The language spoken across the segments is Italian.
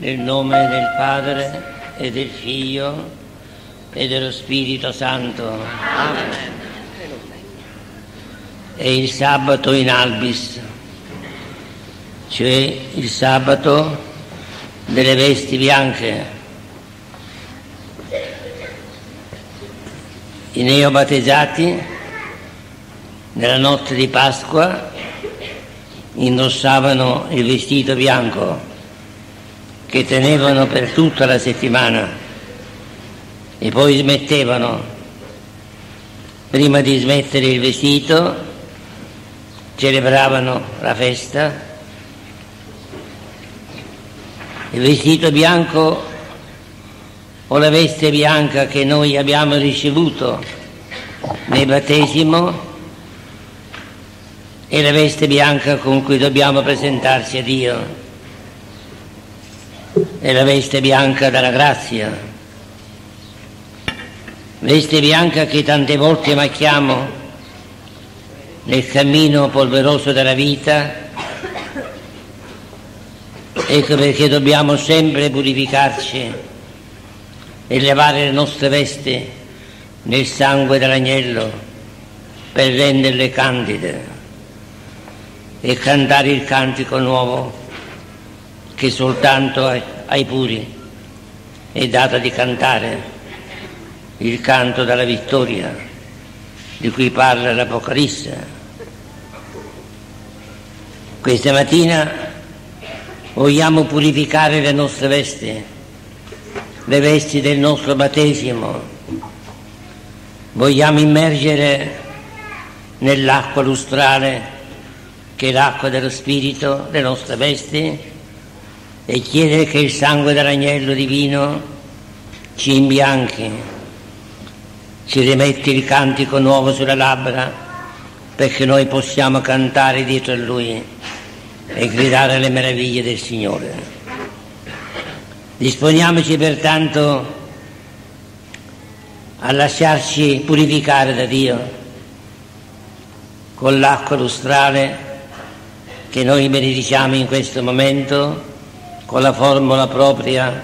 Nel nome del Padre e del Figlio e dello Spirito Santo. Amen. È il sabato in albis, cioè il sabato delle vesti bianche. I neobattezzati nella notte di Pasqua indossavano il vestito bianco che tenevano per tutta la settimana e poi smettevano. Prima di smettere il vestito celebravano la festa. Il vestito bianco o la veste bianca che noi abbiamo ricevuto nel battesimo è la veste bianca con cui dobbiamo presentarci a Dio è la veste bianca della grazia, veste bianca che tante volte macchiamo nel cammino polveroso della vita, ecco perché dobbiamo sempre purificarci e levare le nostre vesti nel sangue dell'agnello per renderle candide e cantare il cantico nuovo che soltanto ai puri è data di cantare il canto della vittoria di cui parla l'Apocalisse. Questa mattina vogliamo purificare le nostre vesti, le vesti del nostro battesimo, vogliamo immergere nell'acqua lustrale che è l'acqua dello Spirito, le nostre vesti, e chiedere che il sangue dell'agnello divino ci imbianchi, ci rimetti il cantico nuovo sulle labbra perché noi possiamo cantare dietro a Lui e gridare le meraviglie del Signore. Disponiamoci pertanto a lasciarci purificare da Dio con l'acqua lustrale che noi benediciamo in questo momento con la formula propria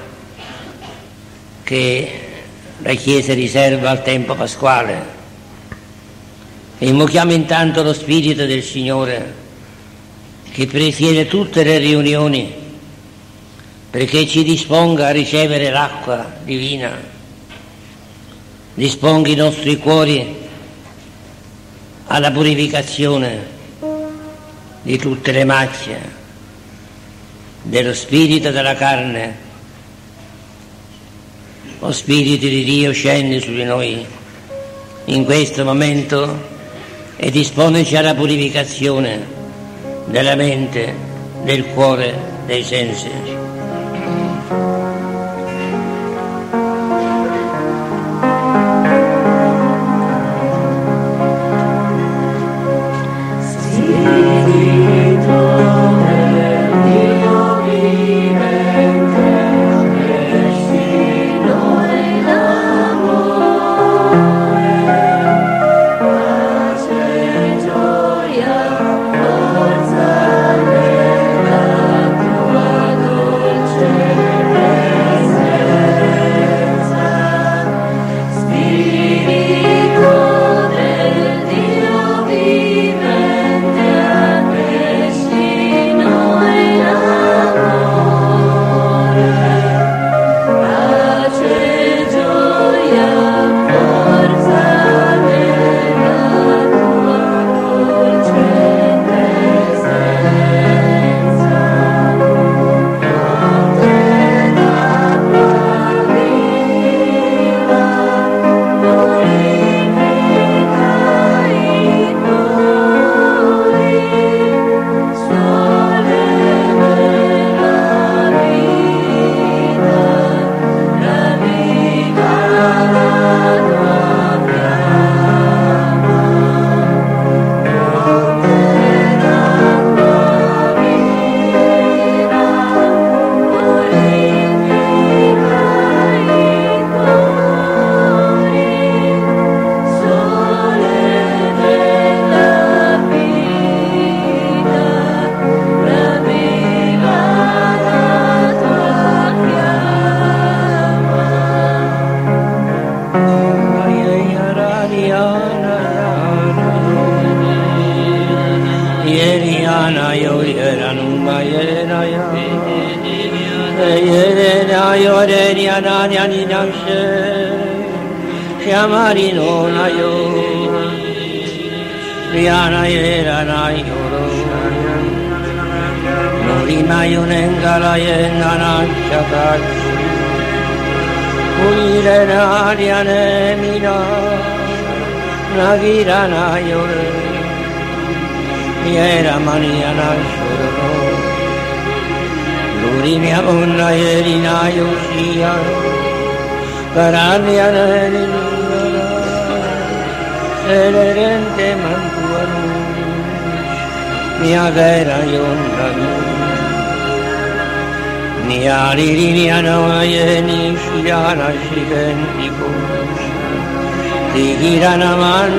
che la Chiesa riserva al tempo pasquale. E invochiamo intanto lo Spirito del Signore che presiede tutte le riunioni perché ci disponga a ricevere l'acqua divina, disponga i nostri cuori alla purificazione di tutte le macchie dello spirito e della carne. O Spirito di Dio scendi su di noi in questo momento e disponeci alla purificazione della mente, del cuore, dei sensi.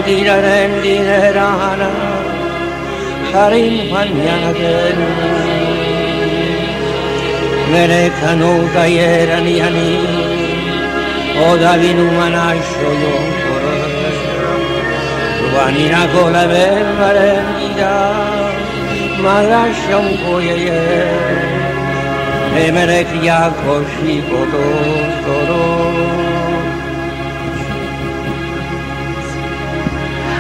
गिरण्डिनराना हरिं मन्यगन् मेरे कनोदयरणियनि ओदविनुमनाश्रयो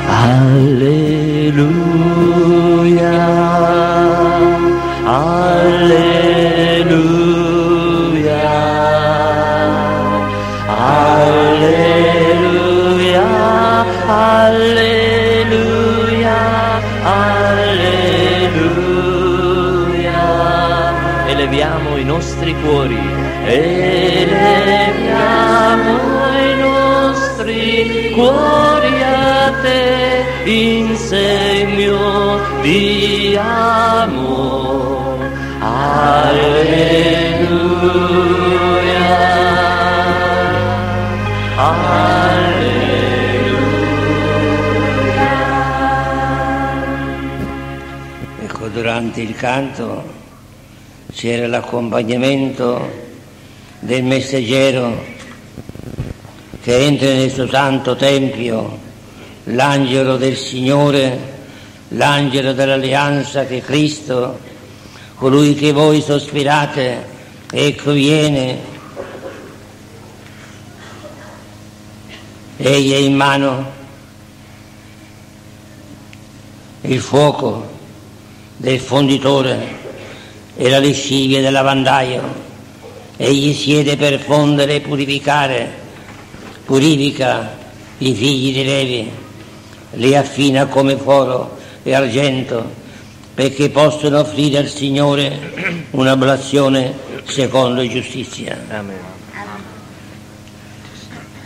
Alleluia, Alleluia, Alleluia, Alleluia, Alleluia. Eleviamo i nostri cuori, eleviamo nostri cuori a te in segno di amore. Alleluia. Ecco, durante il canto c'era l'accompagnamento del messaggero che entra nel suo santo tempio, l'angelo del Signore, l'angelo dell'alleanza che Cristo, colui che voi sospirate, ecco viene. Egli è in mano il fuoco del fonditore e la lessiva del lavandaio. Egli siede per fondere e purificare, purifica i figli di Levi, li affina come foro e argento, perché possono offrire al Signore un'oblazione secondo giustizia. Amen.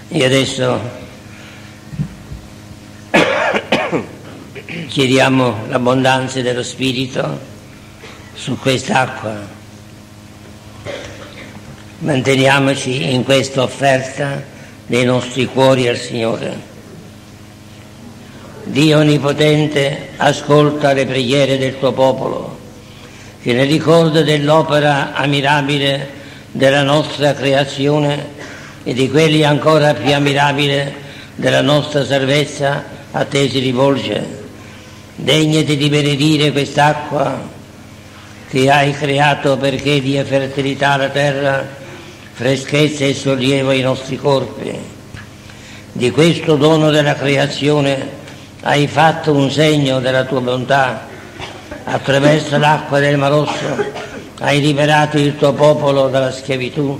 E adesso chiediamo l'abbondanza dello Spirito su quest'acqua. Manteniamoci in questa offerta dei nostri cuori al Signore. Dio Onnipotente ascolta le preghiere del tuo popolo, che nel ricordo dell'opera ammirabile della nostra creazione e di quelli ancora più ammirabile della nostra salvezza a te si rivolge. Degnati di benedire quest'acqua che hai creato perché dia fertilità alla terra, freschezza e sollievo ai nostri corpi. Di questo dono della creazione hai fatto un segno della tua bontà. Attraverso l'acqua del Mar Rosso hai liberato il tuo popolo dalla schiavitù.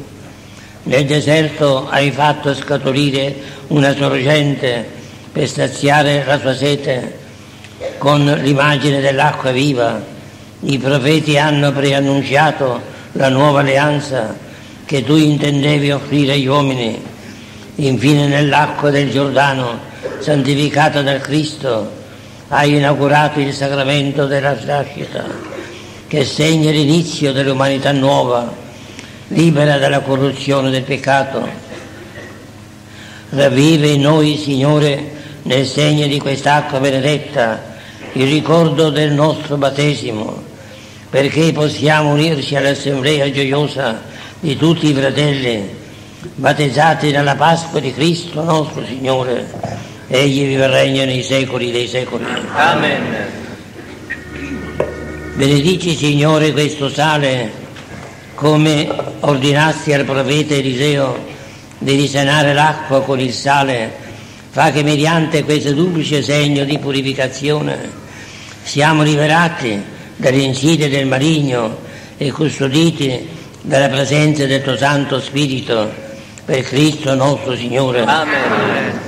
Nel deserto hai fatto scaturire una sorgente per saziare la tua sete con l'immagine dell'acqua viva. I profeti hanno preannunciato la nuova alleanza che tu intendevi offrire agli uomini. Infine nell'acqua del Giordano, santificata dal Cristo, hai inaugurato il sacramento della nascita, che segna l'inizio dell'umanità nuova, libera dalla corruzione del peccato. Ravvive in noi, Signore, nel segno di quest'acqua benedetta, il ricordo del nostro battesimo, perché possiamo unirci all'assemblea gioiosa di tutti i fratelli battezzati nella Pasqua di Cristo nostro Signore. Egli vive e regna nei secoli dei secoli. Amen. Benedici Signore questo sale come ordinasti al profeta Eliseo di risanare l'acqua con il sale, fa che mediante questo duplice segno di purificazione siamo liberati dalle insidie del maligno e custoditi dalla presenza del tuo Santo Spirito, per Cristo nostro Signore. Amen.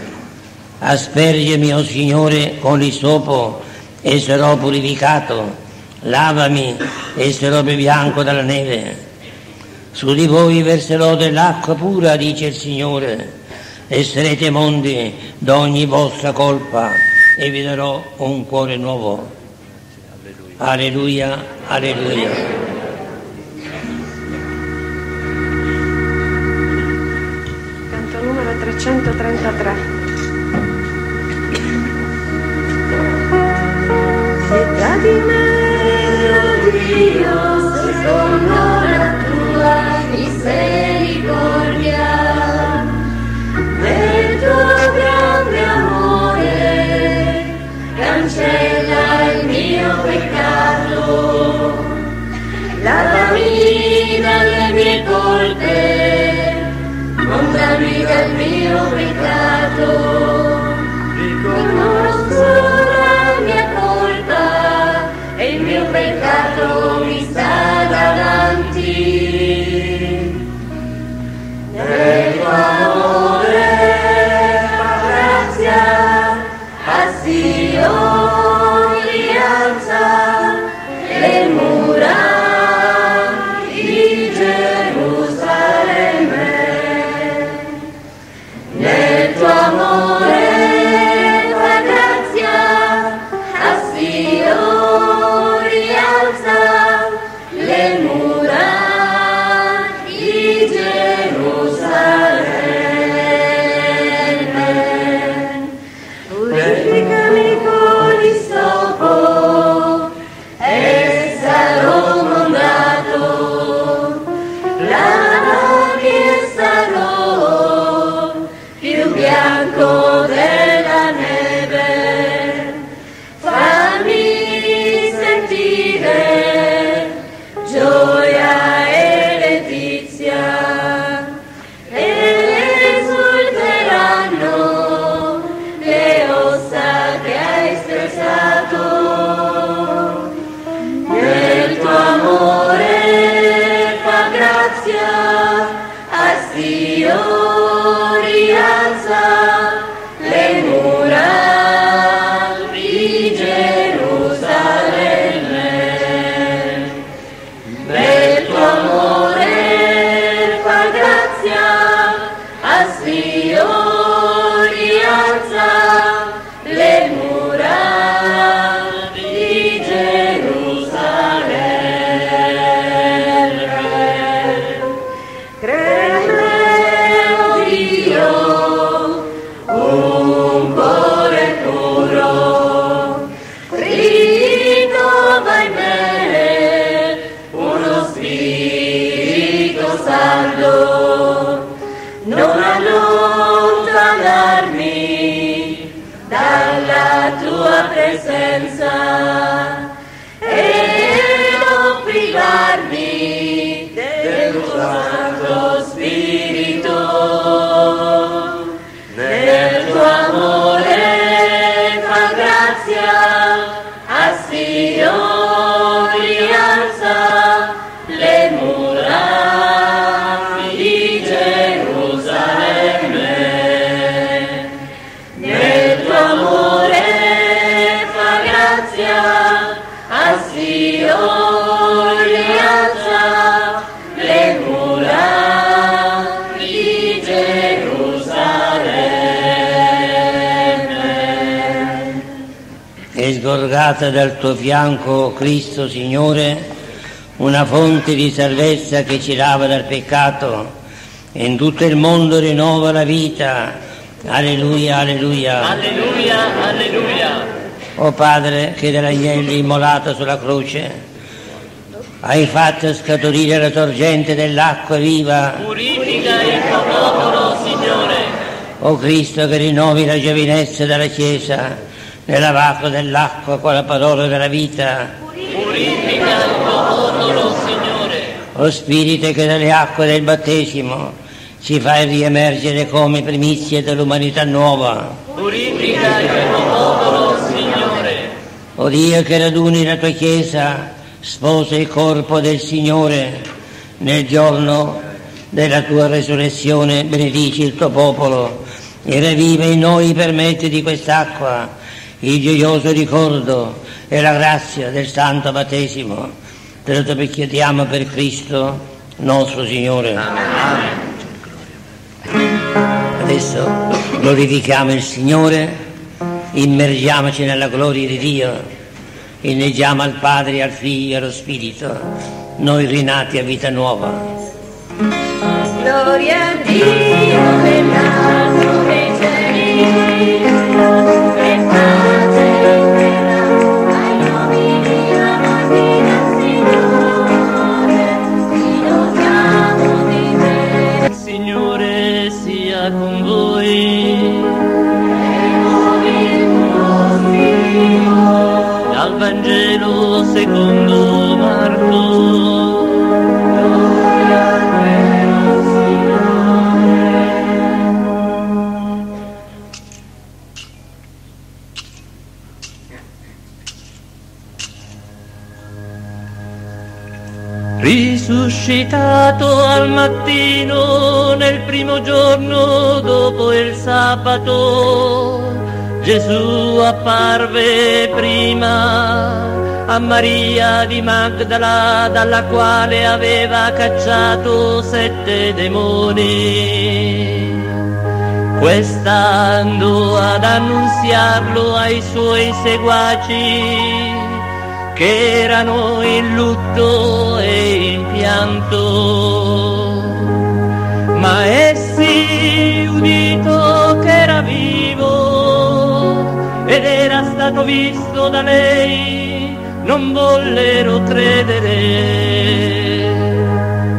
Aspergimi, o oh Signore, con l'isopo e sarò purificato. Lavami e sarò più bianco dalla neve. Su di voi verserò dell'acqua pura, dice il Signore, e sarete mondi d'ogni vostra colpa e vi darò un cuore nuovo. Alleluia, alleluia. alleluia. 133. Pietà di me, oh Dio, secondo la tua misericordia, nel grande amore, cancella il mio peccato, lavami dalle mie colpe mondami dal mio peccato. Riconosco la mia colpa e il mio peccato mi sta davanti. Nel tuo amore Sgorgata dal tuo fianco, Cristo Signore, una fonte di salvezza che ci lava dal peccato e in tutto il mondo rinnova la vita. Alleluia, alleluia. Alleluia, alleluia. O Padre, che dell'agnello immolato sulla croce hai fatto scaturire la sorgente dell'acqua viva, Purifica il tuo popolo, Signore. o Cristo che rinnovi la giovinezza della Chiesa nella vacca dell'acqua con la parola della vita. Purifica il tuo popolo, Signore. O Spirito che dalle acque del battesimo ci fai riemergere come primizie dell'umanità nuova. Purifica il tuo popolo, Signore. O Dio che raduni la tua Chiesa, sposa il corpo del Signore, nel giorno della tua resurrezione benedici il tuo popolo e revive in noi per mezzo di quest'acqua il gioioso ricordo e la grazia del santo battesimo. Te lo chiediamo per Cristo nostro Signore. Adesso glorifichiamo il Signore, immergiamoci nella gloria di Dio, inneggiamo al Padre, al Figlio e allo Spirito, noi rinati a vita nuova. Gloria a Dio nell'alto dei cieli, Risuscitato al mattino nel primo giorno dopo il sabato, Gesù apparve prima a Maria di Magdala, dalla quale aveva cacciato sette demoni. Questa andò ad annunziarlo ai suoi seguaci che erano in lutto e in pianto. Ma essi, udito che era vivo ed era stato visto da lei, non vollero credere.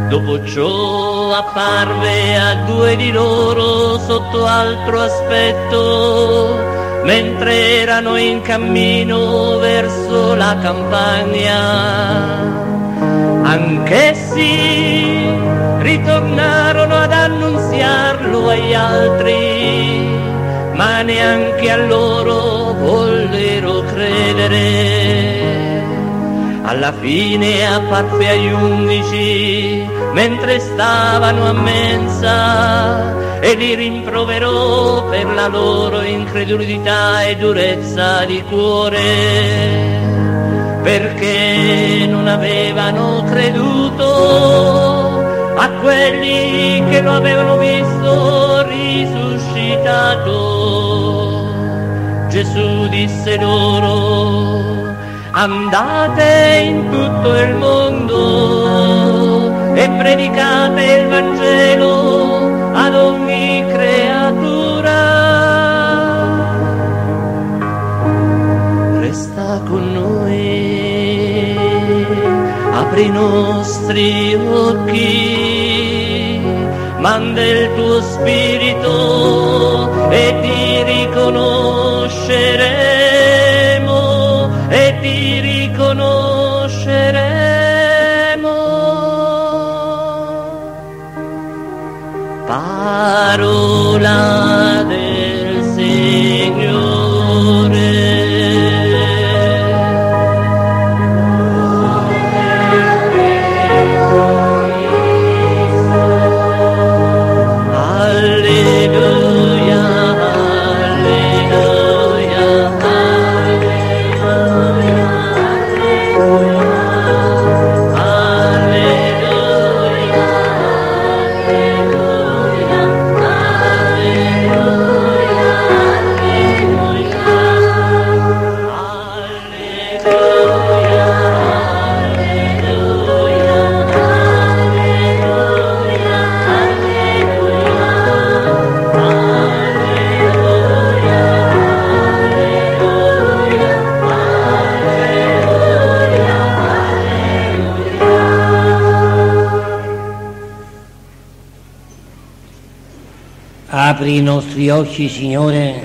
Dopo ciò apparve a due di loro sotto altro aspetto mentre erano in cammino verso la campagna. Anch'essi ritornarono ad annunziarlo agli altri, ma neanche a loro vollero credere. Alla fine apparve agli undici mentre stavano a mensa e li rimproverò per la loro incredulità e durezza di cuore, perché non avevano creduto a quelli che lo avevano visto risuscitato. Gesù disse loro, andate in tutto il mondo e predicate il Vangelo ad ogni creatura. Resta con noi, apri i nostri occhi, manda il tuo spirito e ti riconosceremo चारुला Apri i nostri occhi, Signore,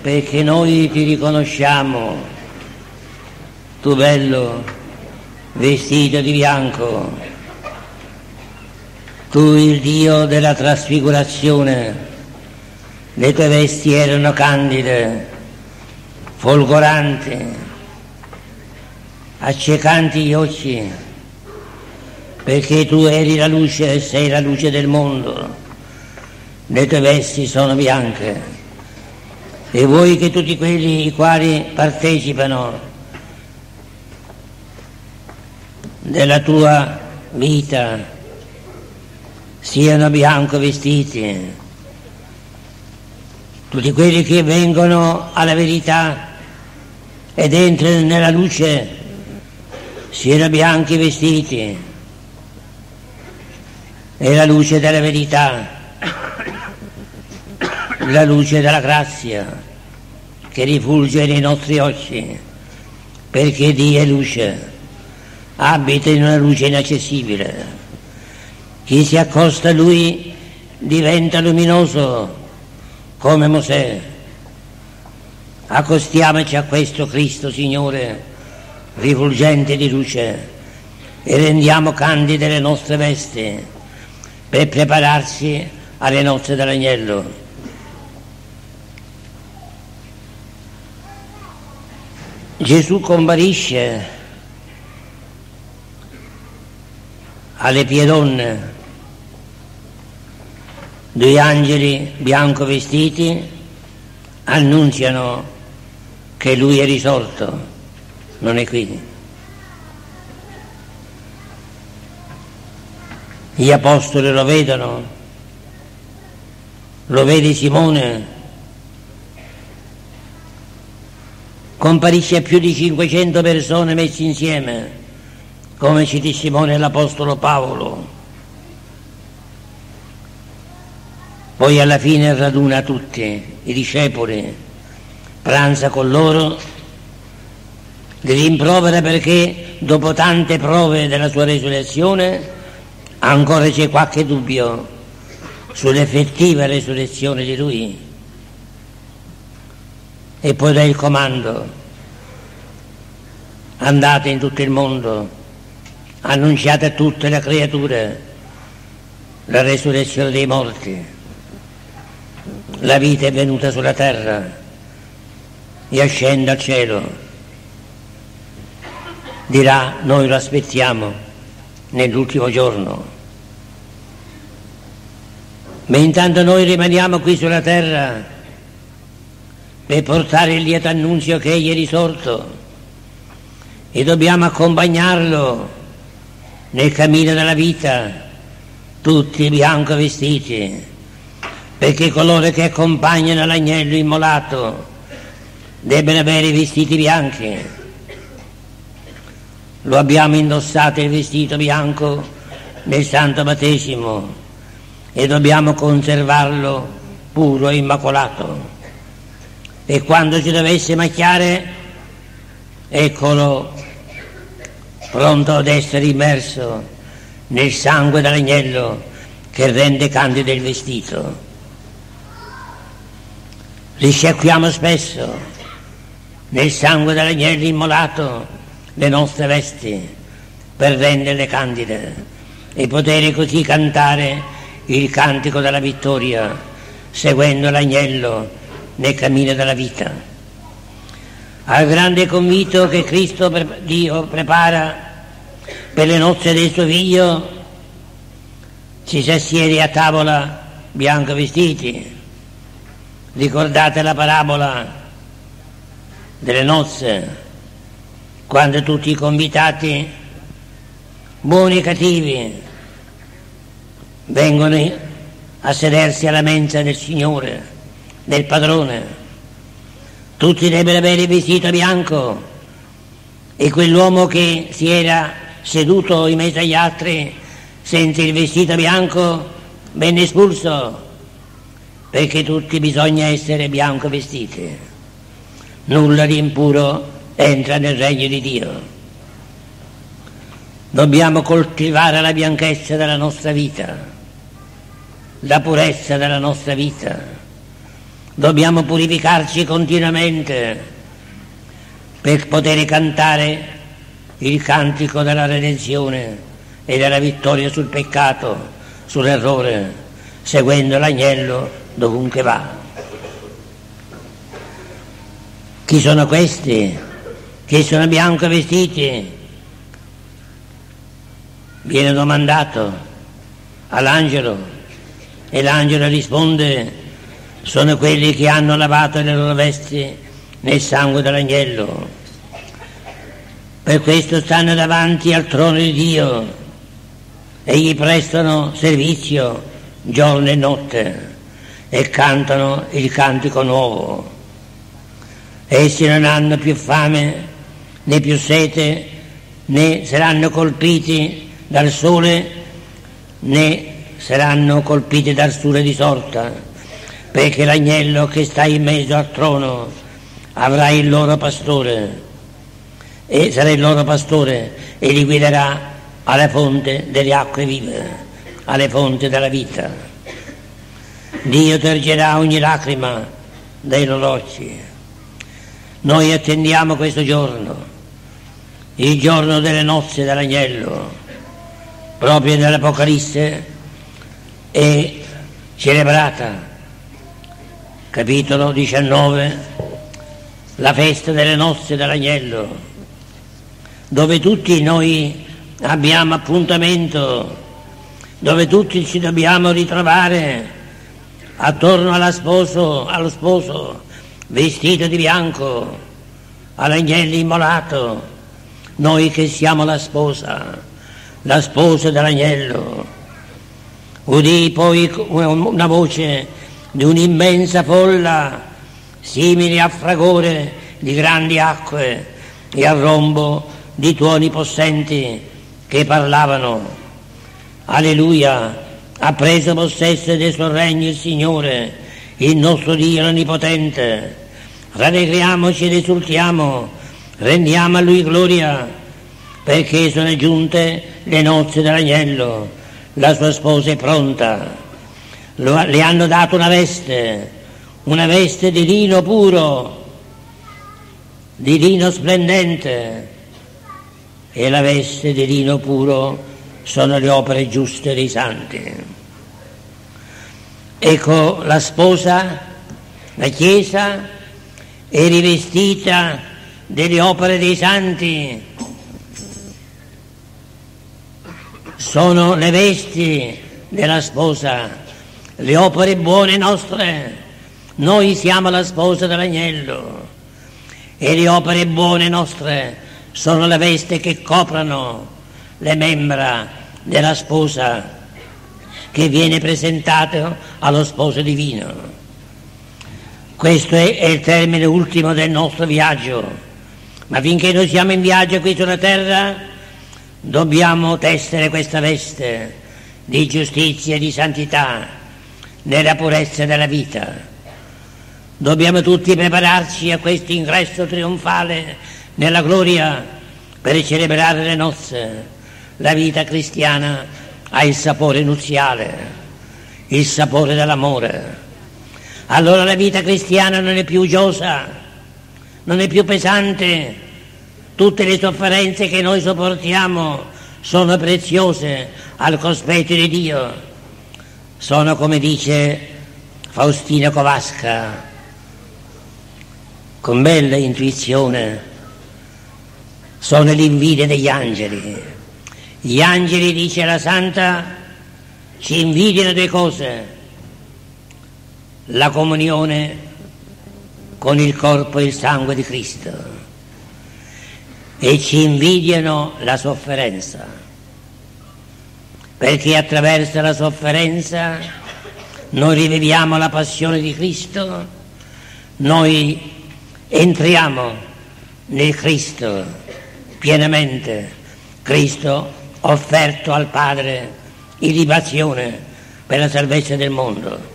perché noi ti riconosciamo, tu bello, vestito di bianco, tu il Dio della trasfigurazione, le tue vesti erano candide, folgoranti, accecanti gli occhi, perché tu eri la luce e sei la luce del mondo, le tue vesti sono bianche. E vuoi che tutti quelli i quali partecipano della tua vita siano bianco vestiti, tutti quelli che vengono alla verità ed entrano nella luce siano bianchi vestiti. E la luce della verità, la luce della grazia che rifulge nei nostri occhi perché Dio è luce abita in una luce inaccessibile. Chi si accosta a lui diventa luminoso come Mosè. Accostiamoci a questo Cristo, Signore, rifulgente di luce, e rendiamo candide le nostre vesti per prepararci alle nozze dell'agnello. Gesù comparisce alle pie donne, due angeli bianco vestiti annunziano che lui è risorto, non è qui. Gli apostoli lo vedono, lo vede Simone, comparisce a più di 500 persone messe insieme come ci testimonia l'Apostolo Paolo. Poi alla fine raduna tutti i discepoli, pranza con loro, li rimprovera perché dopo tante prove della sua resurrezione ancora c'è qualche dubbio sull'effettiva resurrezione di lui. E poi dà il comando, andate in tutto il mondo annunziate a tutte le creature la resurrezione dei morti. La vita è venuta sulla terra e ascende al cielo. Dirà, noi lo aspettiamo nell'ultimo giorno. Ma intanto noi rimaniamo qui sulla terra per portare il lieto annunzio che egli è risorto e dobbiamo accompagnarlo nel cammino della vita, tutti bianco vestiti, perché coloro che accompagnano l'agnello immolato debbano avere i vestiti bianchi. Lo abbiamo indossato il vestito bianco nel santo battesimo e dobbiamo conservarlo puro e immacolato. E quando ci dovesse macchiare, eccolo pronto ad essere immerso nel sangue dell'agnello che rende candido il vestito. Risciacquiamo spesso nel sangue dell'agnello immolato le nostre vesti per renderle candide e poter così cantare il cantico della vittoria seguendo l'agnello nel cammino della vita. Al grande convito che Cristo Dio prepara per le nozze del suo figlio ci si assiede a tavola bianco vestiti. Ricordate la parabola delle nozze, quando tutti i convitati, buoni e cattivi, vengono a sedersi alla mensa del Signore, del padrone. Tutti devono avere il vestito bianco e quell'uomo che si era seduto in mezzo agli altri senza il vestito bianco, venne espulso, perché tutti bisogna essere bianco vestiti. Nulla di impuro entra nel regno di Dio. Dobbiamo coltivare la bianchezza della nostra vita, la purezza della nostra vita. Dobbiamo purificarci continuamente per poter cantare il cantico della redenzione e della vittoria sul peccato, sull'errore, seguendo l'agnello dovunque va. Chi sono questi? Che sono bianco vestiti? Viene domandato all'angelo e l'angelo risponde sono quelli che hanno lavato le loro vesti nel sangue dell'agnello. Per questo stanno davanti al trono di Dio e gli prestano servizio giorno e notte e cantano il cantico nuovo. Essi non hanno più fame né più sete né saranno colpiti dal sole né saranno colpiti dal sole di sorta perché l'agnello che sta in mezzo al trono avrà il loro pastore e sarà il loro pastore e li guiderà alla fonte delle acque vive, alle fonti della vita. Dio tergerà ogni lacrima dai loro occhi. Noi attendiamo questo giorno, il giorno delle nozze dell'agnello, proprio nell'Apocalisse, è celebrata capitolo 19, la festa delle nozze dell'agnello, dove tutti noi abbiamo appuntamento, dove tutti ci dobbiamo ritrovare attorno sposo, allo sposo vestito di bianco, all'agnello immolato, noi che siamo la sposa, la sposa dell'agnello. Udì poi una voce di un'immensa folla simile a fragore di grandi acque e a rombo di tuoni possenti che parlavano. Alleluia, ha preso possesso del suo regno il Signore, il nostro Dio onnipotente. Rallegriamoci ed esultiamo, rendiamo a Lui gloria, perché sono giunte le nozze dell'agnello, la sua sposa è pronta le hanno dato una veste, una veste di lino puro, di lino splendente. E la veste di lino puro sono le opere giuste dei santi. Ecco la sposa, la Chiesa è rivestita delle opere dei santi, sono le vesti della sposa le opere buone nostre. Noi siamo la sposa dell'agnello e le opere buone nostre sono le veste che coprono le membra della sposa che viene presentato allo sposo divino. Questo è, è il termine ultimo del nostro viaggio, ma finché noi siamo in viaggio qui sulla terra dobbiamo tessere questa veste di giustizia e di santità nella purezza della vita. Dobbiamo tutti prepararci a questo ingresso trionfale nella gloria per celebrare le nozze. La vita cristiana ha il sapore nuziale, il sapore dell'amore. Allora la vita cristiana non è più uggiosa, non è più pesante. Tutte le sofferenze che noi sopportiamo sono preziose al cospetto di Dio sono, come dice Faustina Covasca, con bella intuizione, sono l'invidia degli angeli. Gli angeli, dice la Santa, ci invidiano due cose, la comunione con il corpo e il sangue di Cristo e ci invidiano la sofferenza perché attraverso la sofferenza noi riviviamo la passione di Cristo, noi entriamo nel Cristo pienamente, Cristo offerto al Padre in libazione per la salvezza del mondo.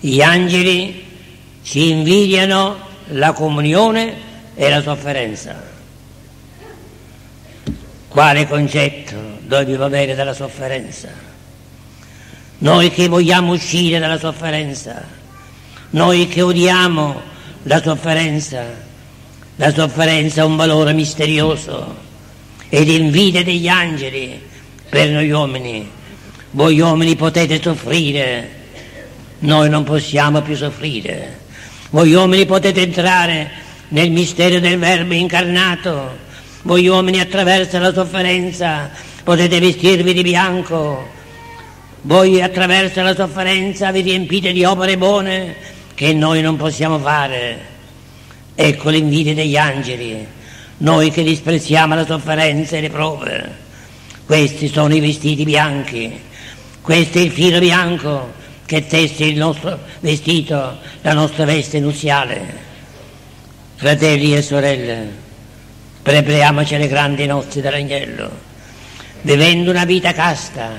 Gli angeli ci invidiano la comunione e la sofferenza. Quale concetto dobbiamo avere dalla sofferenza. Noi che vogliamo uscire dalla sofferenza, noi che odiamo la sofferenza, La sofferenza ha un valore misterioso ed invidia degli angeli per noi uomini. Voi uomini potete soffrire, noi non possiamo più soffrire. Voi uomini potete entrare nel mistero del Verbo incarnato. Voi uomini attraverso la sofferenza potete vestirvi di bianco. Voi attraverso la sofferenza vi riempite di opere buone che noi non possiamo fare. Ecco l'invidia degli angeli, noi che disprezziamo la sofferenza e le prove. Questi sono i vestiti bianchi, questo è il filo bianco che teste il nostro vestito, la nostra veste nuziale. Fratelli e sorelle, prepariamoci alle grandi nozze dell'agnello, vivendo una vita casta,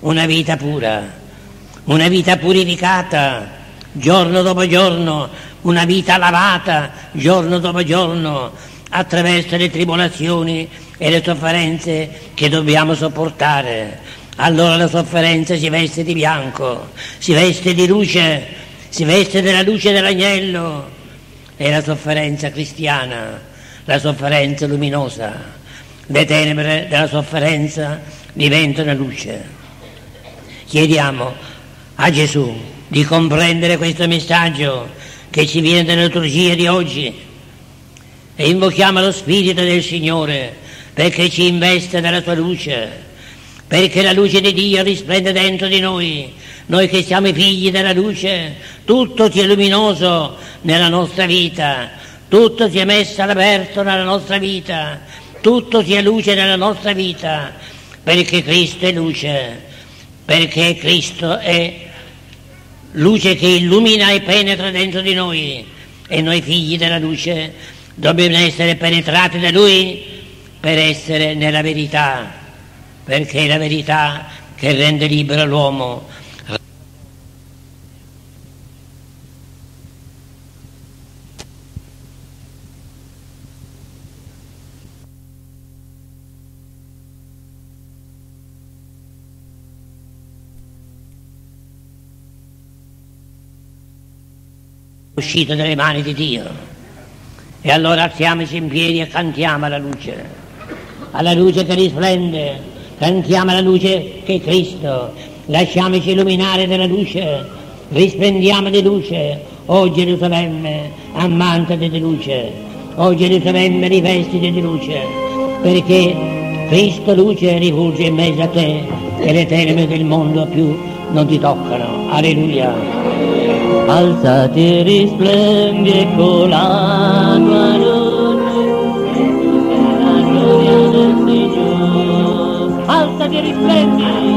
una vita pura, una vita purificata, giorno dopo giorno, una vita lavata, giorno dopo giorno, attraverso le tribolazioni e le sofferenze che dobbiamo sopportare. Allora la sofferenza si veste di bianco, si veste di luce, si veste della luce dell'agnello è la sofferenza cristiana, la sofferenza luminosa. Le tenebre della sofferenza diventano luce. Chiediamo a Gesù di comprendere questo messaggio che ci viene dalla liturgia di oggi e invochiamo lo Spirito del Signore perché ci investe della sua luce, perché la luce di Dio risplende dentro di noi noi che siamo i figli della luce, tutto sia luminoso nella nostra vita, tutto sia messo all'aperto nella nostra vita, tutto sia luce nella nostra vita, perché Cristo è luce, perché Cristo è luce che illumina e penetra dentro di noi. E noi figli della luce dobbiamo essere penetrati da Lui per essere nella verità, perché è la verità che rende libero l'uomo uscito dalle mani di Dio. E allora alziamoci in piedi e cantiamo alla luce, alla luce che risplende, cantiamo alla luce che è Cristo, lasciamoci illuminare dalla luce, risplendiamo di luce, o Gerusalemme, ammantate di luce, o Gerusalemme rivestiti di luce, perché Cristo luce rifugge in mezzo a te e le tenebre del mondo più non ti toccano. Alleluia alzati e risplendi ecco la tua luce la gloria del Signore. Alzati e risplendi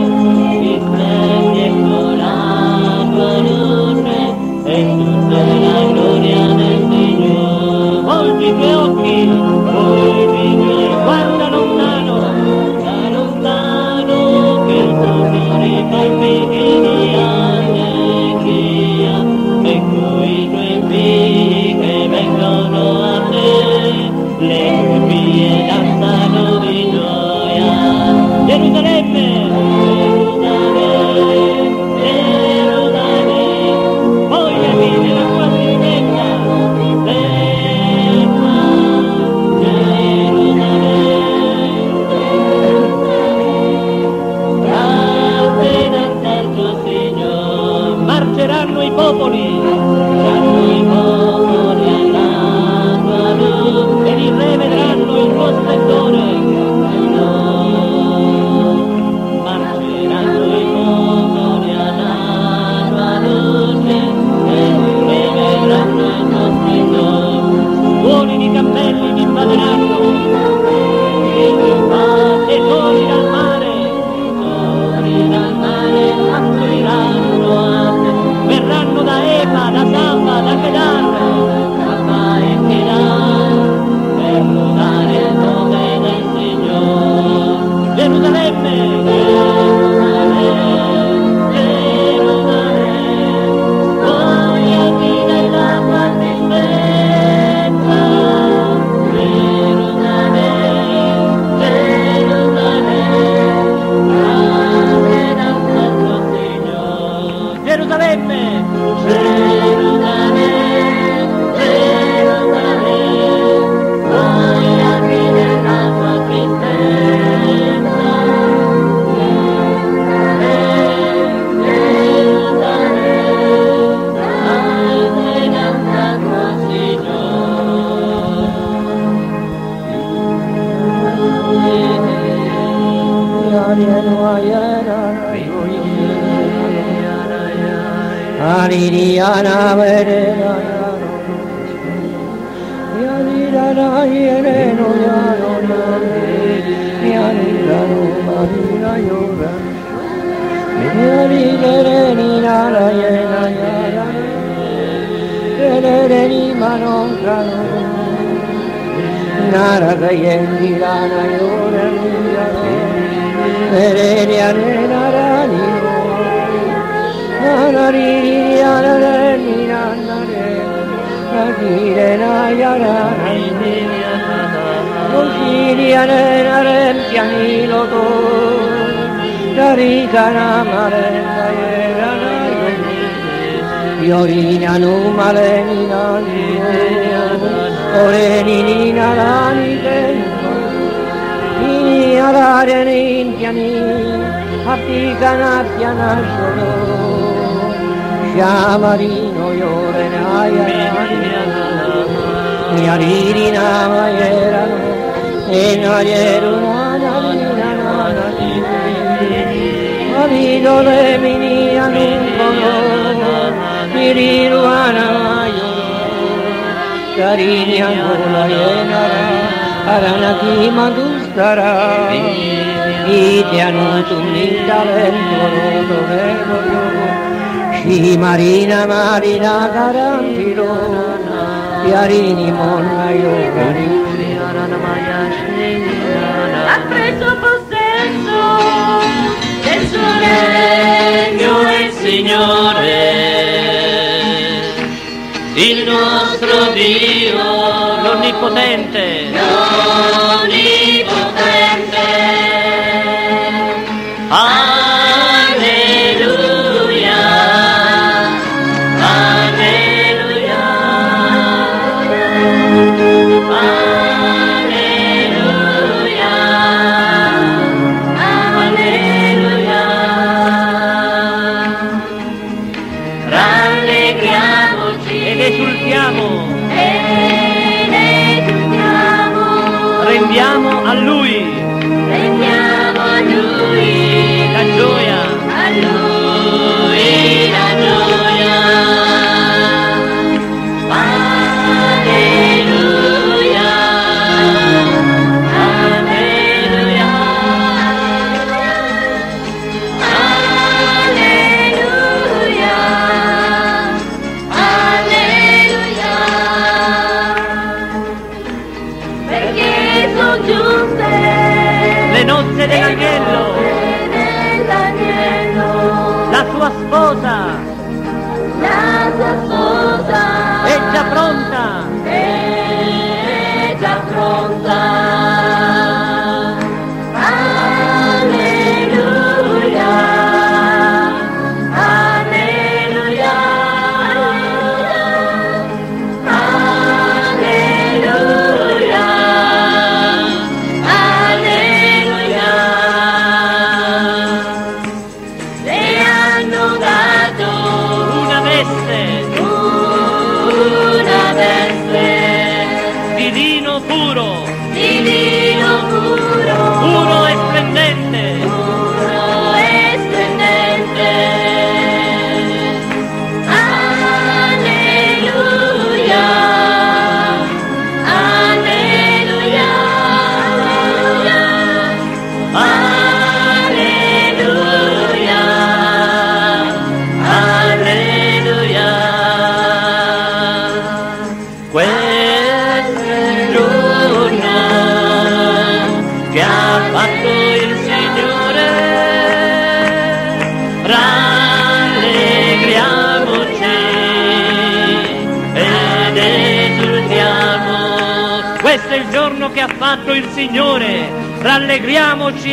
ti canaglia nascono Sciamarino iorenaia Mi aririna maierano E nariero nana nina nana Marido le mi nuncono a maio Carini angola ienara Aranaki madustara Aranaki madustara y te anuncio un talento, lo tolero yo. Si Marina, Marina, Garantiro, Yarini, Mona, yo, Marina.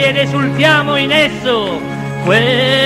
ed esultiamo in esso. Que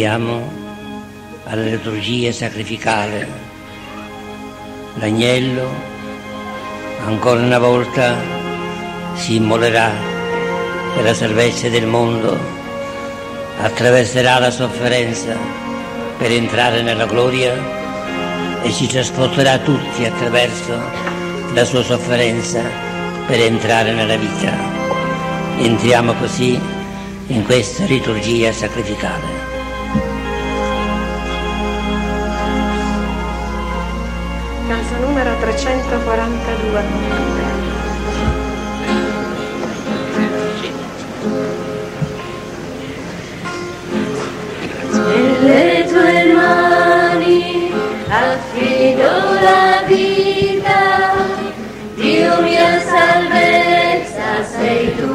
scendiamo alla liturgia sacrificale. L'agnello ancora una volta si immolerà per la salvezza del mondo, attraverserà la sofferenza per entrare nella gloria e ci trasporterà tutti attraverso la sua sofferenza per entrare nella vita. Entriamo così in questa liturgia sacrificale. Casa numero 342. Nelle tue mani affido la vita, Dio mia salvezza sei tu.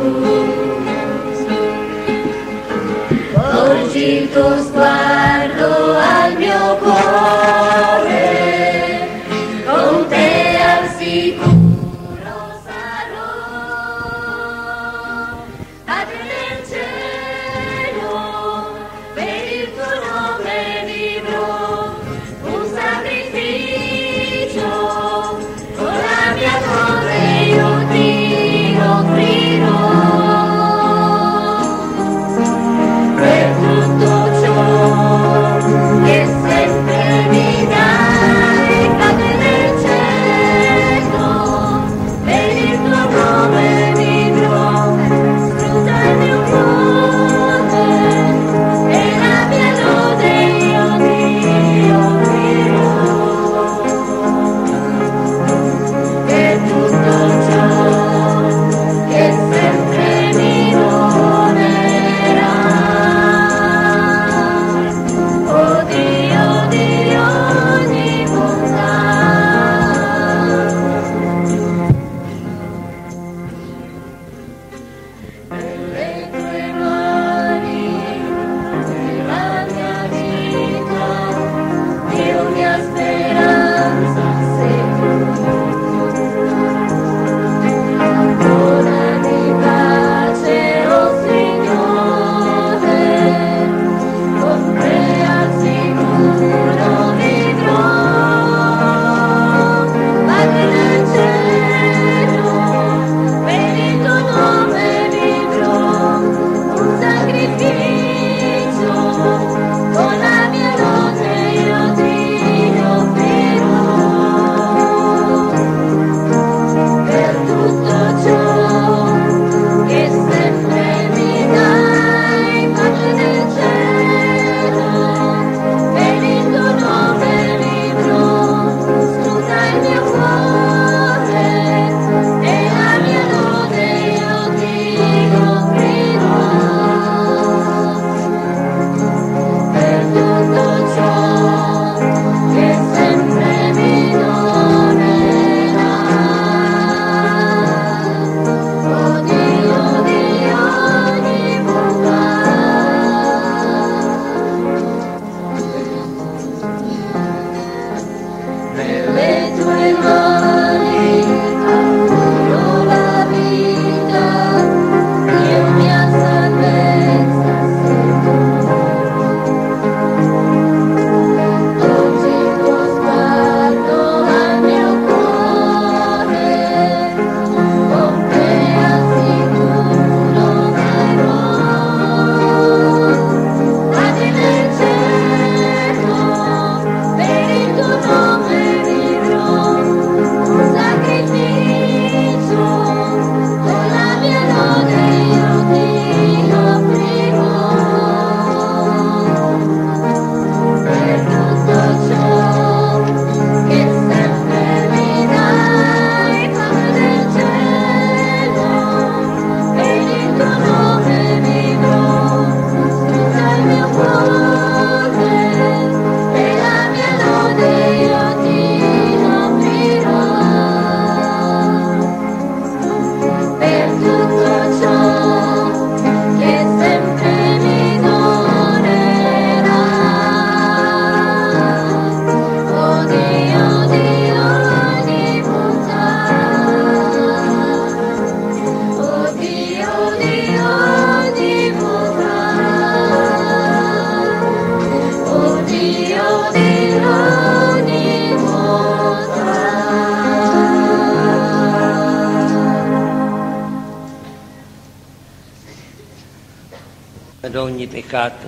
Peccato.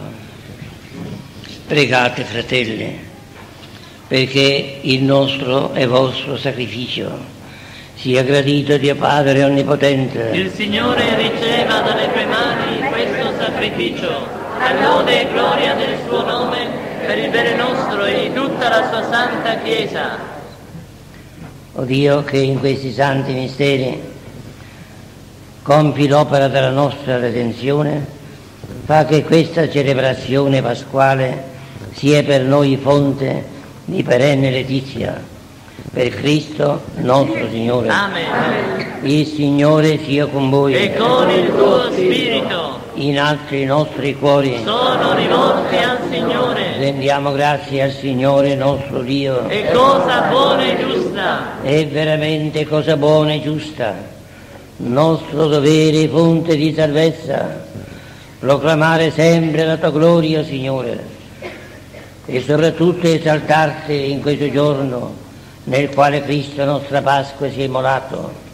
Pregate, fratelli, perché il nostro e vostro sacrificio sia gradito Dio Padre Onnipotente. Il Signore riceva dalle tue mani questo sacrificio, a lode e gloria del suo nome, per il bene nostro e di tutta la sua santa Chiesa. O Dio che in questi santi misteri compi l'opera della nostra redenzione, fa che questa celebrazione pasquale sia per noi fonte di perenne letizia per Cristo nostro Signore. Amen. Il Signore sia con voi. E con il tuo spirito In altri nostri cuori sono rivolti al Signore. rendiamo grazie al Signore nostro Dio. E cosa buona e giusta. È veramente cosa buona e giusta, nostro dovere e fonte di salvezza, proclamare sempre la tua gloria, Signore, e soprattutto esaltarti in questo giorno nel quale Cristo nostra Pasqua si è immolato.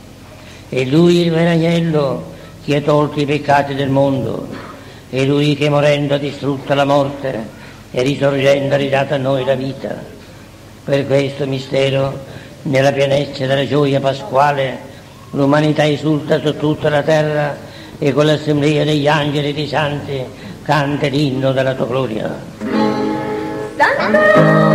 E Lui il vero agnello che ha tolto i peccati del mondo, e Lui che morendo ha distrutto la morte e risorgendo ha ridato a noi la vita. Per questo mistero, nella pienezza della gioia pasquale, l'umanità esulta su tutta la terra e con l'assemblea degli angeli e dei santi canta l'inno della tua gloria. Padre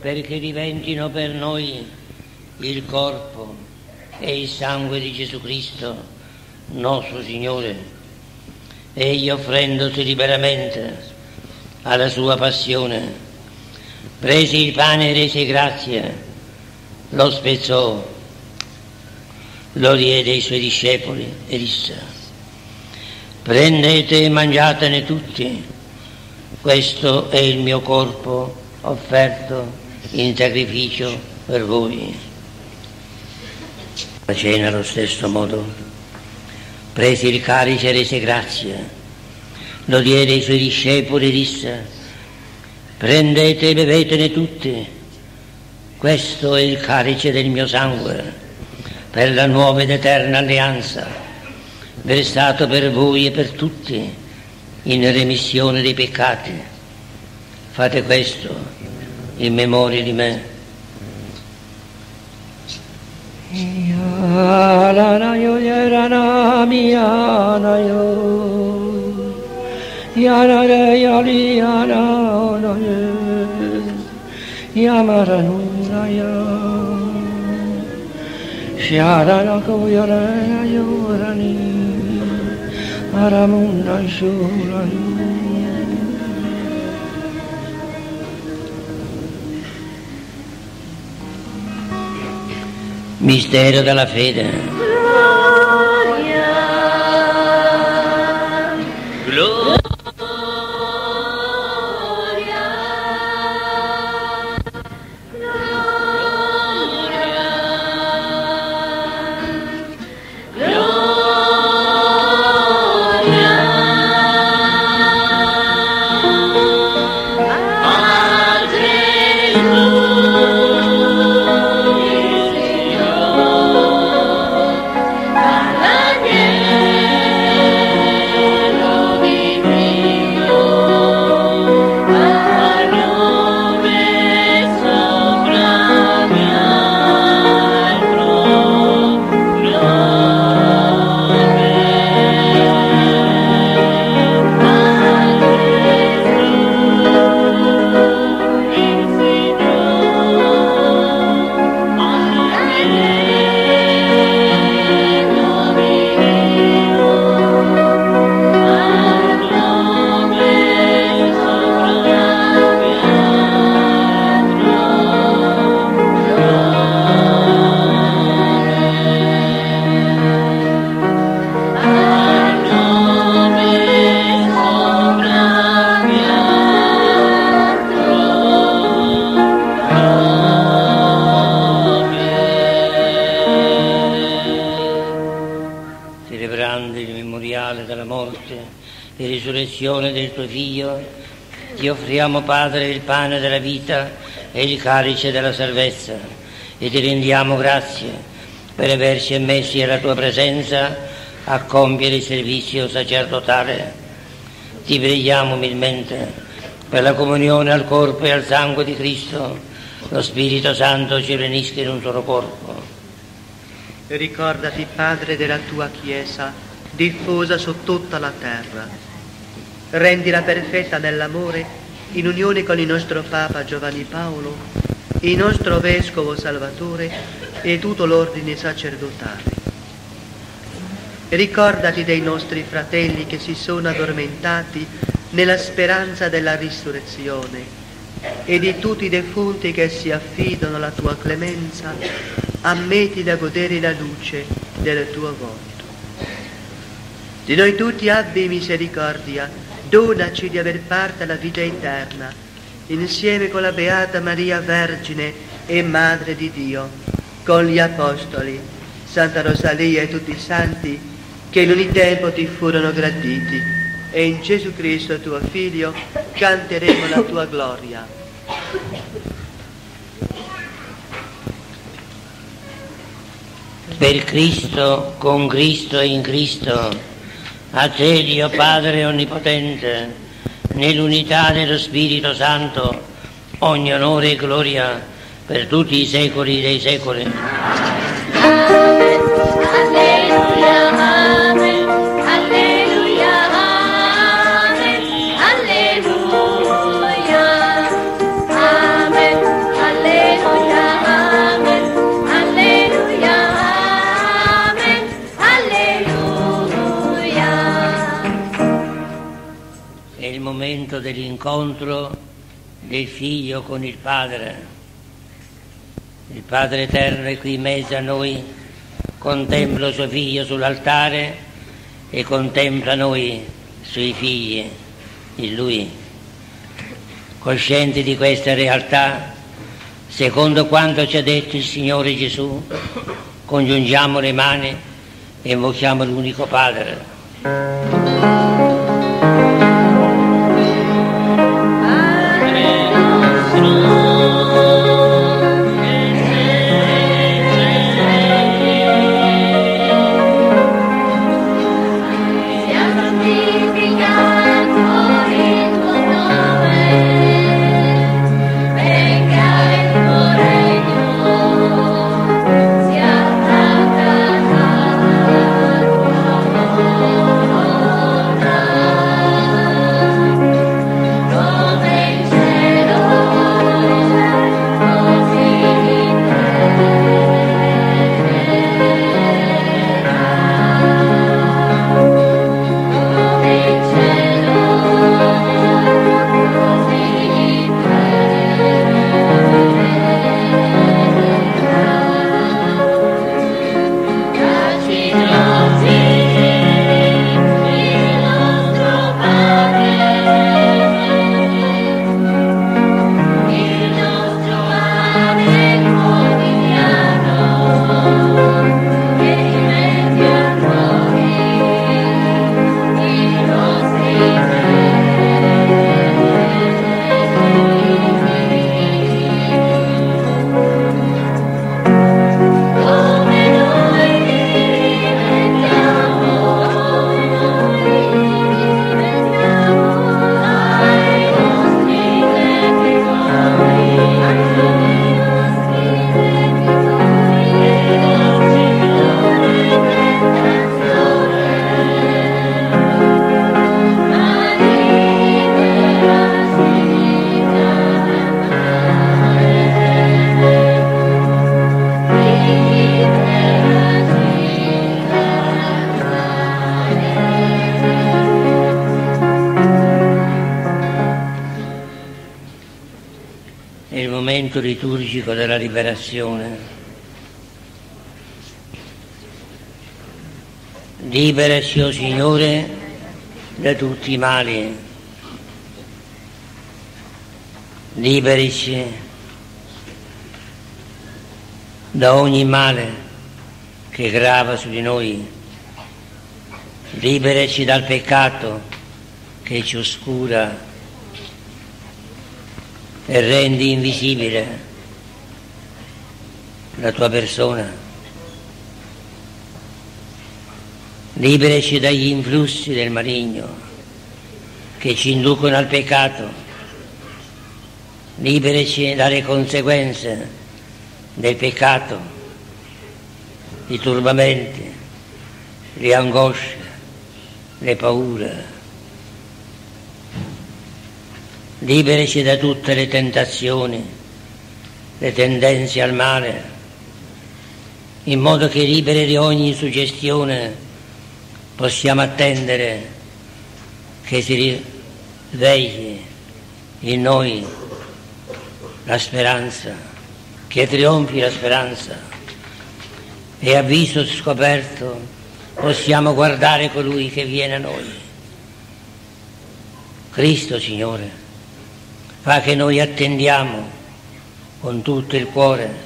perché diventino per noi il corpo e il sangue di Gesù Cristo, nostro Signore. Egli offrendosi liberamente alla sua passione, presi il pane e rese grazie, lo spezzò, lo diede ai suoi discepoli e disse, prendete e mangiatene tutti, questo è il mio corpo offerto in sacrificio per voi. La cena allo stesso modo, prese il calice e rese grazie, lo diede ai suoi discepoli e disse, prendete e bevetene tutti, questo è il calice del mio sangue per la nuova ed eterna alleanza, versato per voi e per tutti in remissione dei peccati. Fate questo in memoria di me. Yamaranuraya Sharanakavyaraya Yorani Aramuna Shurani Mistero della fede. offriamo, Padre, il pane della vita e il calice della salvezza e ti rendiamo grazie per averci ammessi alla tua presenza a compiere il servizio sacerdotale. Ti preghiamo umilmente per la comunione al corpo e al sangue di Cristo, lo Spirito Santo ci riunisca in un solo corpo. Ricordati, Padre, della tua Chiesa, diffusa su tutta la terra. Rendila perfetta nell'amore in unione con il nostro Papa Giovanni Paolo, il nostro Vescovo Salvatore e tutto l'ordine sacerdotale. Ricordati dei nostri fratelli che si sono addormentati nella speranza della risurrezione e di tutti i defunti che si affidano alla tua clemenza, ammetti da godere la luce del tuo volto. Di noi tutti abbi misericordia donaci di aver parte alla vita eterna, insieme con la Beata Maria Vergine e Madre di Dio, con gli Apostoli, Santa Rosalia e tutti i santi che in ogni tempo ti furono graditi, e in Gesù Cristo tuo Figlio canteremo la tua gloria. Per Cristo, con Cristo e in Cristo a te, Dio Padre Onnipotente, nell'unità dello Spirito Santo, ogni onore e gloria per tutti i secoli dei secoli. Momento dell'incontro del figlio con il Padre. Il Padre Eterno è qui in mezzo a noi, contempla suo figlio sull'altare e contempla noi, suoi figli, in lui. Coscienti di questa realtà, secondo quanto ci ha detto il Signore Gesù, congiungiamo le mani e invochiamo l'unico Padre. Oh. Signore, da tutti i mali. Liberici da ogni male che grava su di noi. Liberaci dal peccato che ci oscura e rendi invisibile la tua persona. Liberaci dagli influssi del maligno che ci inducono al peccato. Liberaci dalle conseguenze del peccato, i turbamenti, le angosce, le paure liberici da tutte le tentazioni, le tendenze al male, in modo che liberi di ogni suggestione possiamo attendere che si risvegli in noi la speranza, che trionfi la speranza e a viso scoperto possiamo guardare colui che viene a noi. Cristo Signore fa che noi attendiamo con tutto il cuore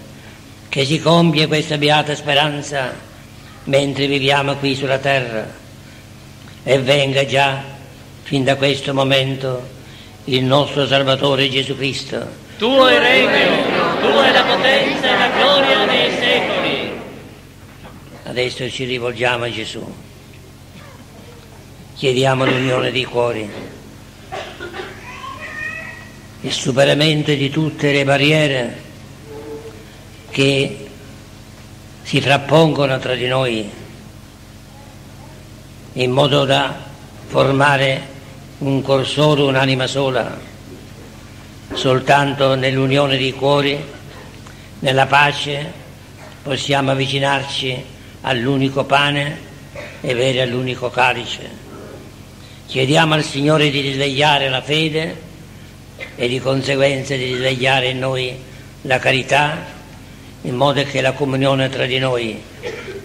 che si compie questa beata speranza mentre viviamo qui sulla terra e venga già fin da questo momento il nostro Salvatore Gesù Cristo. Tuo è il regno, tua è la potenza e la gloria nei secoli. Adesso ci rivolgiamo a Gesù. Chiediamo l'unione dei cuori il superamento di tutte le barriere che si frappongono tra di noi in modo da formare un cor solo, un'anima sola, soltanto nell'unione dei cuori, nella pace possiamo avvicinarci all'unico pane e bere all'unico calice. Chiediamo al Signore di risvegliare la fede e di conseguenza di risvegliare in noi la carità in modo che la comunione tra di noi,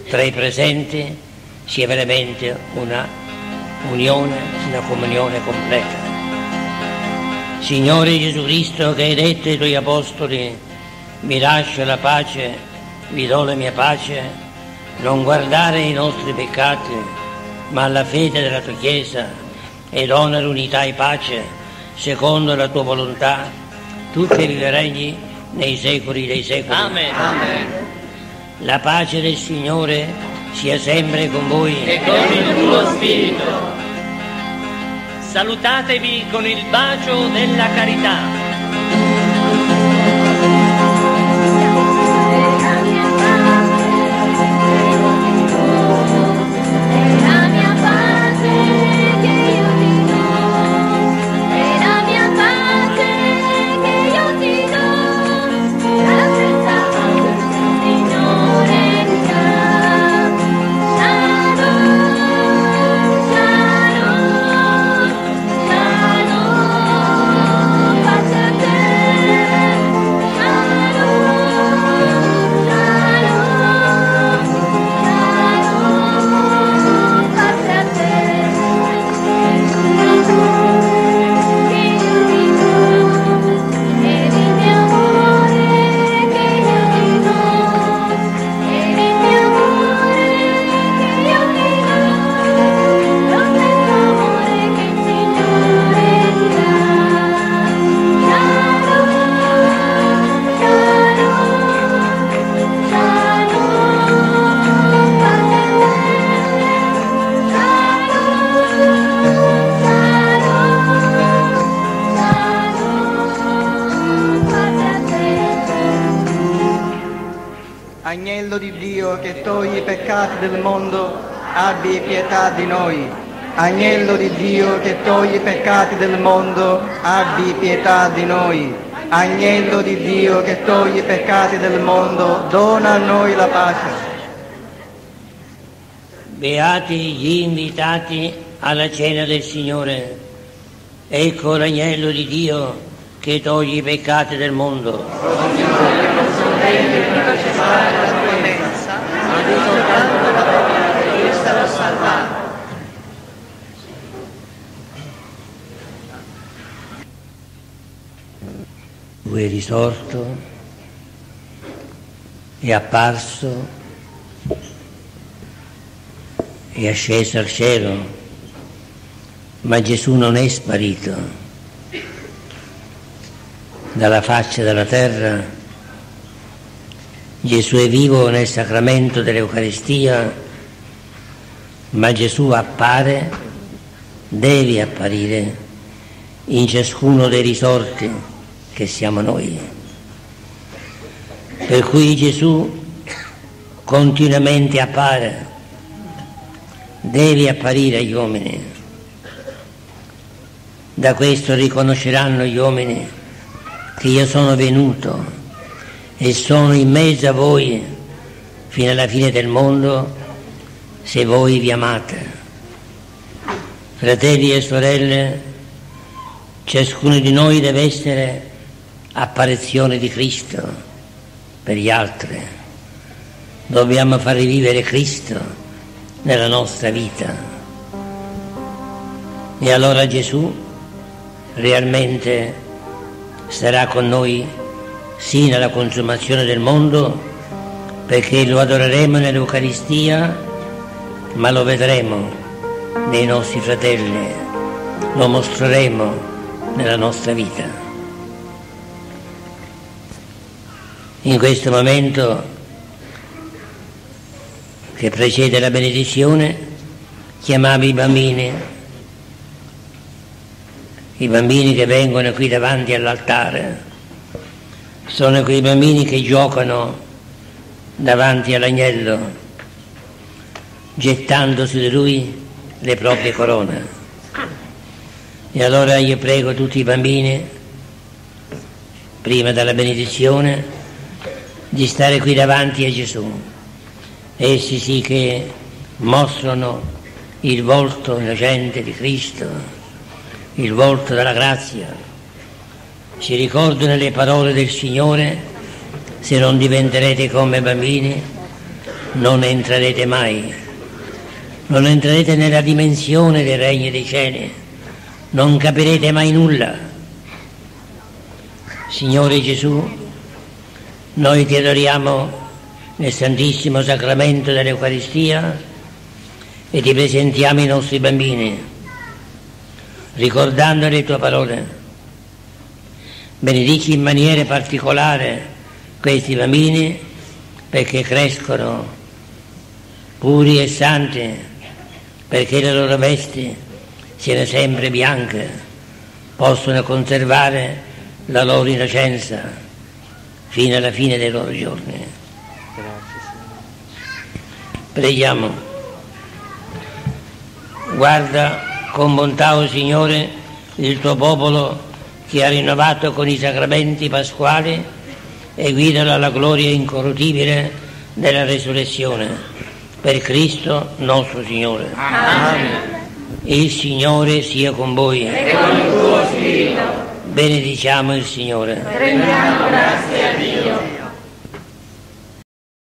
tra i presenti, sia veramente una unione, una comunione completa. Signore Gesù Cristo che hai detto ai tuoi apostoli, mi lascio la pace, vi do la mia pace, non guardare i nostri peccati, ma alla fede della tua Chiesa e dona l'unità e pace secondo la tua volontà, tu che viveregni nei secoli dei secoli. Amen. Amen. La pace del Signore sia sempre con voi e con il tuo spirito. Salutatevi con il bacio della carità. Del mondo, abbi pietà di noi. Agnello di Dio che toglie i peccati del mondo, abbi pietà di noi. Agnello di Dio che toglie i peccati del mondo, dona a noi la pace. Beati gli invitati alla cena del Signore. Ecco l'agnello di Dio che togli i peccati del mondo. Lui è risorto, è apparso, è asceso al cielo, ma Gesù non è sparito dalla faccia della terra. Gesù è vivo nel sacramento dell'Eucaristia, ma Gesù appare, deve apparire in ciascuno dei risorti che siamo noi. Per cui Gesù continuamente appare, deve apparire agli uomini. Da questo riconosceranno gli uomini che io sono venuto e sono in mezzo a voi fino alla fine del mondo se voi vi amate. Fratelli e sorelle, ciascuno di noi deve essere apparizione di Cristo per gli altri. Dobbiamo far rivivere Cristo nella nostra vita. E allora Gesù realmente sarà con noi sino alla consumazione del mondo, perché lo adoreremo nell'Eucaristia, ma lo vedremo nei nostri fratelli, lo mostreremo nella nostra vita. In questo momento che precede la benedizione, chiamavo i bambini i bambini che vengono qui davanti all'altare sono quei bambini che giocano davanti all'agnello, gettando su di lui le proprie corone. E allora io prego tutti i bambini, prima della benedizione, di stare qui davanti a Gesù. Essi sì che mostrano il volto innocente di Cristo il volto della grazia. Si ricordano le parole del Signore, se non diventerete come bambini, non entrerete mai, non entrerete nella dimensione dei regni dei cieli, non capirete mai nulla. Signore Gesù, noi ti adoriamo nel Santissimo Sacramento dell'Eucaristia e ti presentiamo i nostri bambini ricordando le tue parole. Benedici in maniera particolare questi bambini perché crescono puri e santi, perché le loro vesti siano sempre bianche, possono conservare la loro innocenza fino alla fine dei loro giorni. Preghiamo. Guarda con bontà, o oh Signore, il tuo popolo che ha rinnovato con i sacramenti pasquali e guidalo alla gloria incorruttibile della resurrezione. Per Cristo nostro Signore. Amen. Il Signore sia con voi. E con il tuo spirito. Benediciamo il Signore. Rendiamo grazie a Dio.